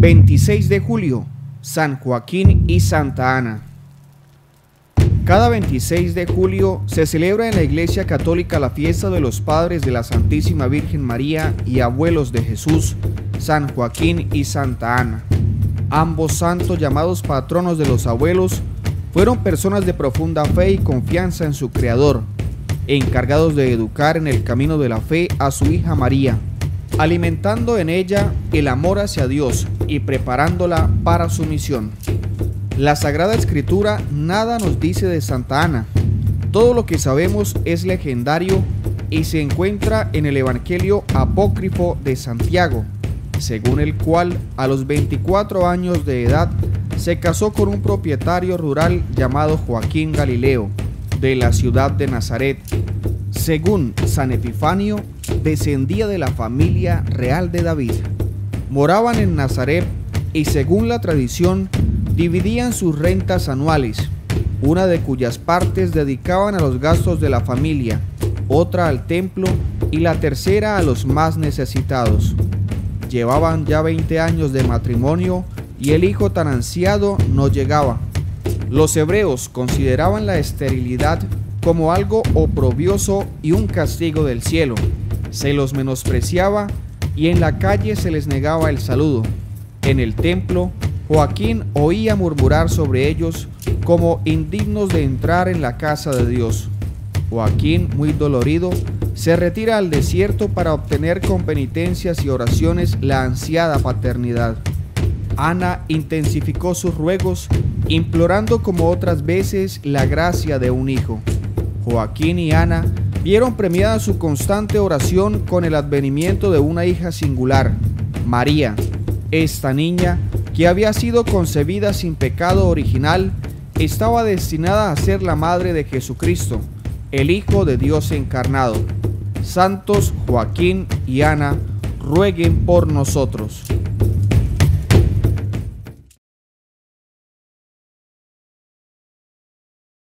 26 de julio, San Joaquín y Santa Ana. Cada 26 de julio se celebra en la Iglesia Católica la fiesta de los padres de la Santísima Virgen María y abuelos de Jesús, San Joaquín y Santa Ana. Ambos santos llamados patronos de los abuelos fueron personas de profunda fe y confianza en su Creador, encargados de educar en el camino de la fe a su hija María alimentando en ella el amor hacia Dios y preparándola para su misión. La Sagrada Escritura nada nos dice de Santa Ana. Todo lo que sabemos es legendario y se encuentra en el Evangelio apócrifo de Santiago, según el cual a los 24 años de edad se casó con un propietario rural llamado Joaquín Galileo, de la ciudad de Nazaret. Según San Epifanio, descendía de la familia real de David. Moraban en Nazaret y según la tradición dividían sus rentas anuales, una de cuyas partes dedicaban a los gastos de la familia, otra al templo y la tercera a los más necesitados. Llevaban ya 20 años de matrimonio y el hijo tan ansiado no llegaba. Los hebreos consideraban la esterilidad como algo oprobioso y un castigo del cielo se los menospreciaba y en la calle se les negaba el saludo. En el templo, Joaquín oía murmurar sobre ellos como indignos de entrar en la casa de Dios. Joaquín, muy dolorido, se retira al desierto para obtener con penitencias y oraciones la ansiada paternidad. Ana intensificó sus ruegos, implorando como otras veces la gracia de un hijo. Joaquín y Ana vieron premiada su constante oración con el advenimiento de una hija singular, María. Esta niña, que había sido concebida sin pecado original, estaba destinada a ser la madre de Jesucristo, el Hijo de Dios encarnado. Santos Joaquín y Ana, rueguen por nosotros.